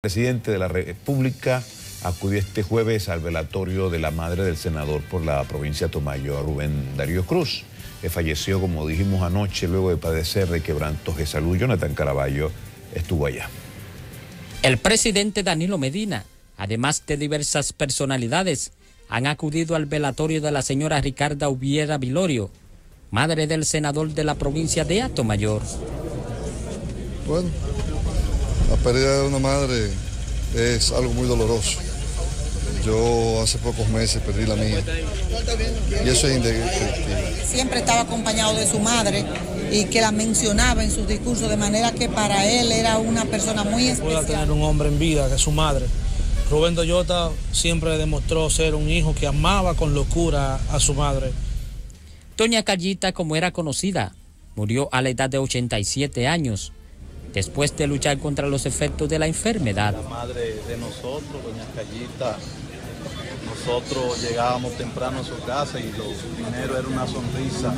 El presidente de la República acudió este jueves al velatorio de la madre del senador por la provincia de Tomayo, Rubén Darío Cruz, que falleció, como dijimos anoche, luego de padecer de quebrantos de salud. Jonathan Caraballo estuvo allá. El presidente Danilo Medina, además de diversas personalidades, han acudido al velatorio de la señora Ricarda Ubiera Vilorio, madre del senador de la provincia de Atomayor. Bueno, la pérdida de una madre es algo muy doloroso. Yo hace pocos meses perdí la mía. Y eso es indescriptible. Siempre estaba acompañado de su madre y que la mencionaba en sus discursos, de manera que para él era una persona muy especial. Pueda tener un hombre en vida, que es su madre. Rubén Doyota siempre demostró ser un hijo que amaba con locura a su madre. Doña Callita, como era conocida, murió a la edad de 87 años después de luchar contra los efectos de la enfermedad. La madre de nosotros, doña Callita, nosotros llegábamos temprano a su casa y lo primero era una sonrisa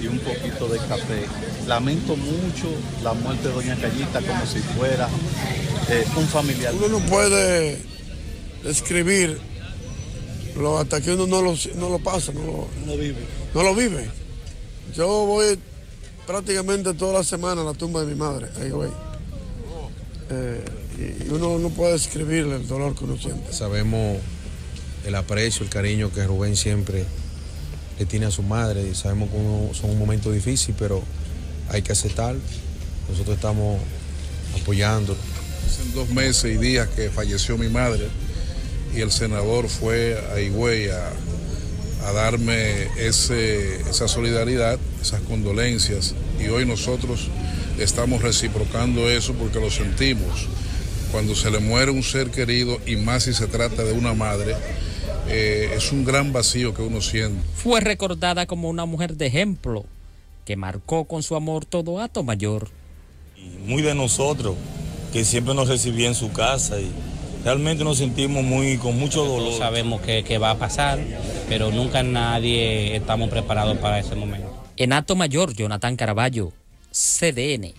y un poquito de café. Lamento mucho la muerte de doña Callita como si fuera eh, un familiar. Uno no puede describir lo, hasta que uno no lo, no lo pasa, no lo, No vive. no lo vive. Yo voy prácticamente toda la semana la tumba de mi madre, ahí voy. Eh, y uno no puede describir el dolor que uno siente. Sabemos el aprecio, el cariño que Rubén siempre le tiene a su madre y sabemos que uno- son un momento difícil, pero hay que aceptar. Nosotros estamos apoyando. Hace dos meses y días que falleció mi madre y el senador fue a Higüey a, a darme ese, esa solidaridad, esas condolencias y hoy nosotros estamos reciprocando eso porque lo sentimos. Cuando se le muere un ser querido y más si se trata de una madre, eh, es un gran vacío que uno siente. Fue recordada como una mujer de ejemplo que marcó con su amor todo Ato Mayor. muy de nosotros, que siempre nos recibía en su casa y realmente nos sentimos muy con mucho dolor. sabemos que, que va a pasar, pero nunca nadie estamos preparados para ese momento. En Ato Mayor, Jonathan Caraballo, CDN.